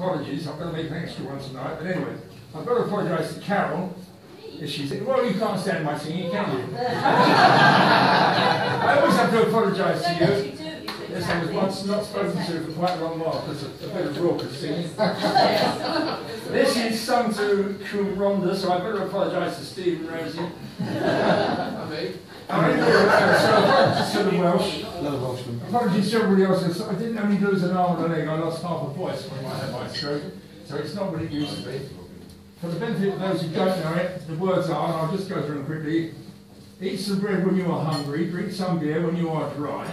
apologies, I've got to make an extra one tonight, but anyway, I've got to apologise to Carol. If she said, well, you can't stand my singing, can you? I always have to apologise to you. Yes, I was once not spoken to for quite a long while because of a bit of raucous singing. this is sung to Cwm Rhondda, so I better apologise to Steve and Rosie. I mean, so apologies to the Welsh. Another Welshman. Apologies to everybody else. I didn't only lose an arm and a leg, I lost half a voice when I had my stroke. So it's not what it used to be. For the benefit of those who don't know it, the words are, and I'll just go through them quickly. Eat some bread when you are hungry, drink some beer when you are dry.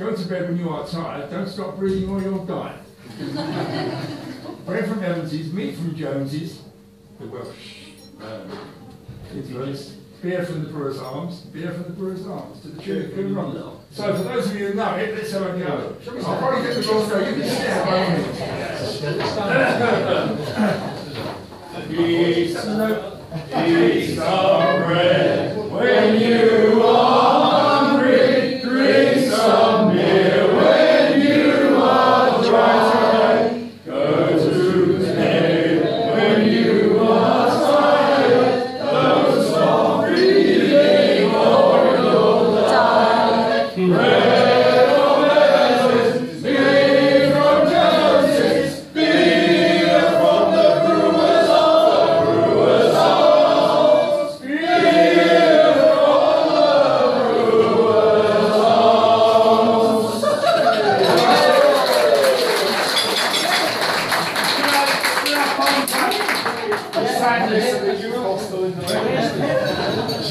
Go to bed when you are tired, don't stop breathing or you'll die. bread from Evansy's, meat from Jonesy's, the Welsh um, influence. Beer from the Brewers Arms, beer from the Brewers Arms, to the tune of Good Run. So for those of you who know it, let's have a go. I'll probably get the wrong note, you can stare by all means. Eat some, eat the hostel in the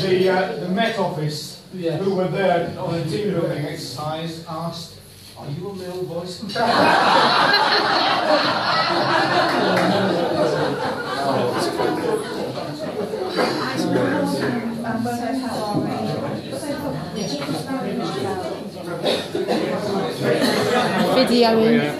the, uh, the Met Office, who were there on a team building exercise, asked, "Are you a male voice?" Videoing.